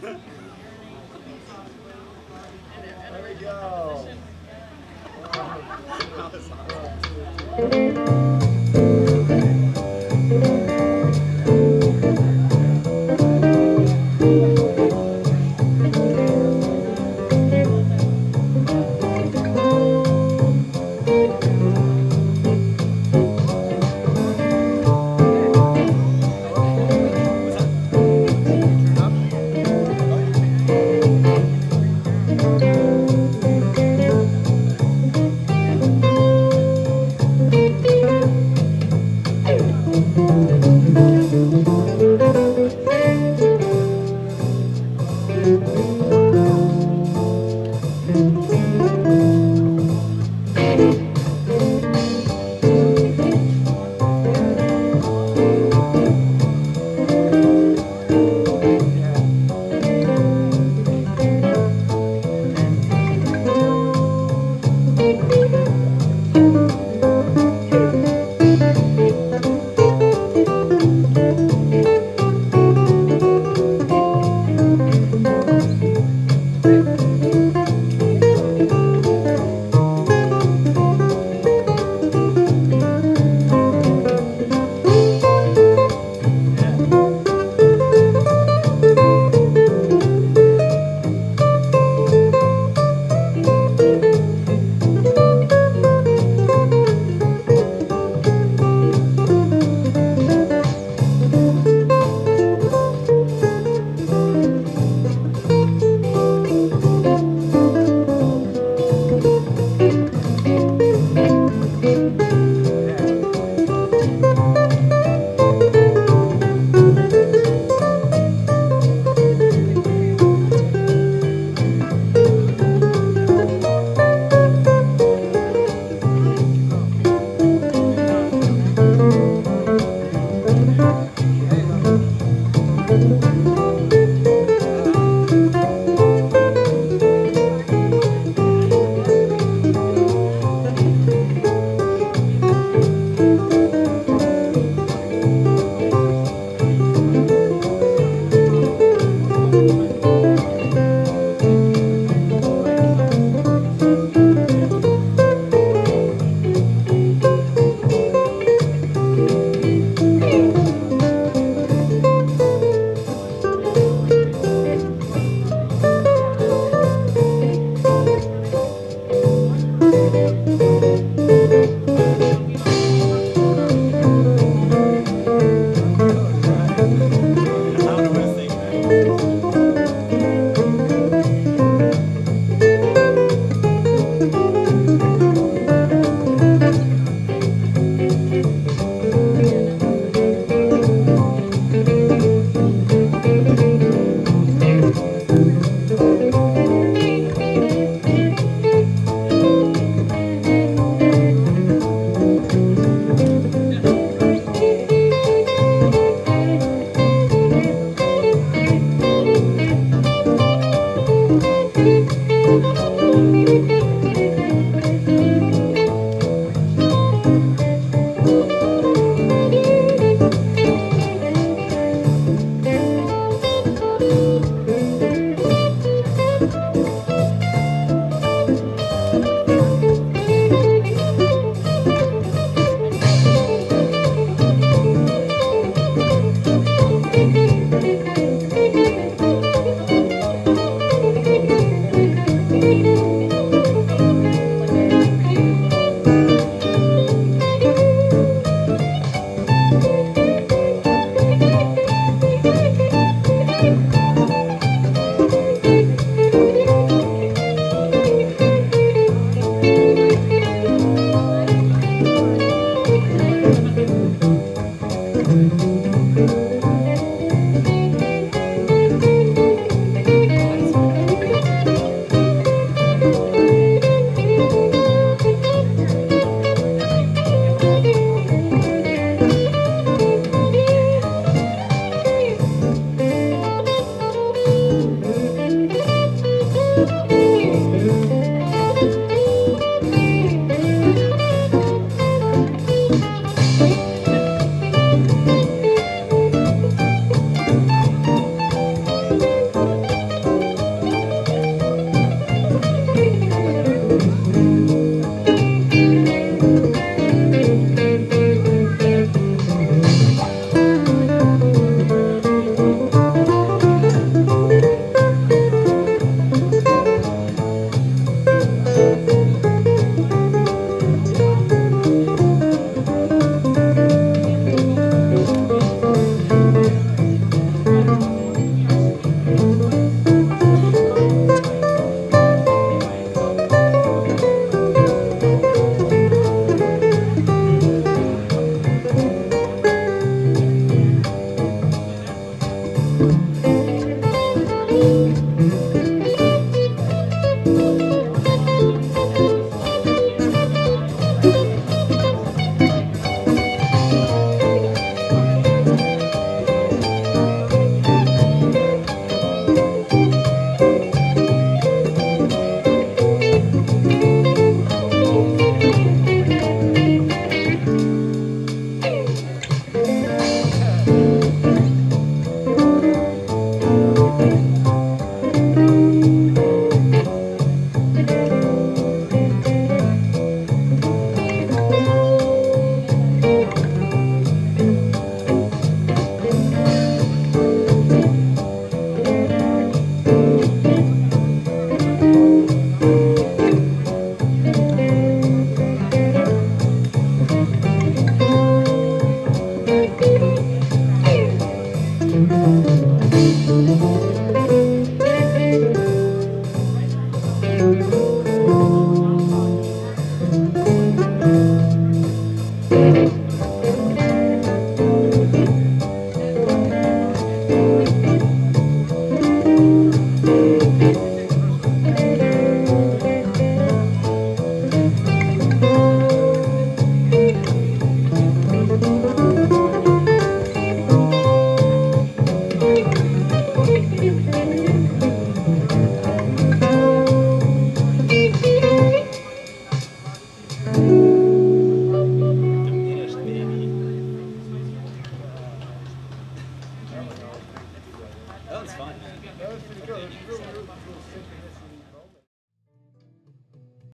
There we go. That was